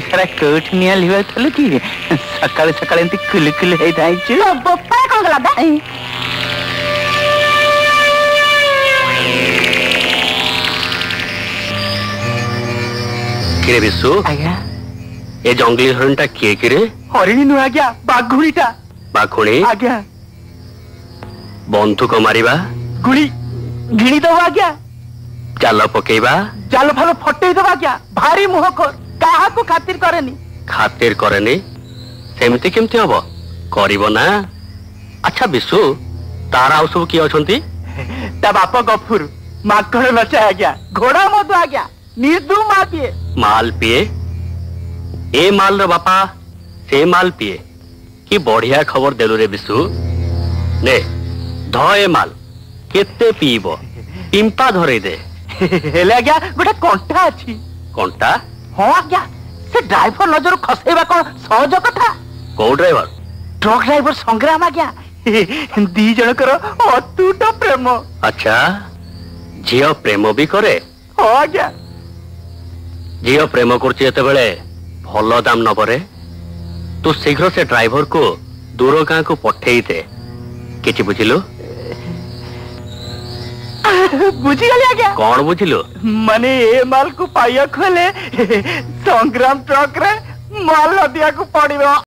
ଏମିତି ସାରା କୋଉଠି ନିଆଁ ଲିଭାଉଥିଲୁ କି ସକାଳୁ ସକାଳୁ ଏମିତି କୁଲୁ କୁଲୁ ହେଇଥାଇଛୁ ବୋପା କଣ ଗଲା ବା কিরে বিশু আজ্ঞা এ জঙ্গলি হরিণটা কে কিরে হরিণী নু আজ্ঞা বাঘুড়িটা বাঘুড়ি আজ্ঞা বন্ধুক মারিবা গুড়ি গিড়ি দেবো আজ্ঞা জাল পকেଇବା জাল ফাল ফটেই দেবো আজ্ঞা ভারী মুহকর କାହାକୁ ଖାତିର କରେନି ଖାତିର କରେନି ସେମିତି କେମିତି ହବ କରିବ ନା ଆଚ୍ଛା ବିଶୁ ତାର ଆଉ ସବୁ କିଏ ଅଛନ୍ତି ତା ବାପ ଗଫୁର ମାଖଣ ନଚା ଆଜ୍ଞା ଘୋଡ଼ା ମଧୁ ଆଜ୍ଞା ନିଦୁ ମା ପିଏ ମାଲ ପିଏ ଏ ମାଲର ବାପା ସେ ମାଲ ପିଏ କି ବଢିଆ ଖବର ଦେଲୁ ରେ ବିଶୁ ନେ ଧ ଏ ମାଲ କେତେ ପିଇବ ପିମ୍ପା ଧରେଇ ଦେ ହେଲେ ଆଜ୍ଞା ଗୋଟେ କଣ୍ଟା ଅଛି କଣ୍ଟା ହଁ ଆଜ୍ଞା ସେ ଡ୍ରାଇଭର ନଜର ଖସେଇବା କ'ଣ ସହଜ କଥା କୋଉ ଡ୍ରାଇଭର ଟ୍ରକ୍ ଡ୍ରାଇଭର ସଂଗ୍ରାମ ଆଜ୍ଞା ଦି ଜଣଙ୍କର ଅତୁଟ ପ୍ରେମ ଆଚ୍ଛା ଝିଅ ପ୍ରେମ ବି କରେ ହଁ ଆଜ୍ଞା ଝିଅ ପ୍ରେମ କରୁଛି ଯେତେବେଳେ ଭଲ ଦାମ ନବରେ ତୁ ଶୀଘ୍ର ସେ ଡ୍ରାଇଭରକୁ ଦୂର ଗାଁକୁ ପଠେଇ ଦେ କିଛି ବୁଝିଲୁ ବୁଝିଗଲେ ଆଜ୍ଞା କଣ ବୁଝିଲୁ ମାନେ ଏ ମାଲକୁ ପାଇବାକୁ ହେଲେ ସଂଗ୍ରାମ ଟ୍ରକରେ ମାଲ ଲଦିବାକୁ ପଡିବ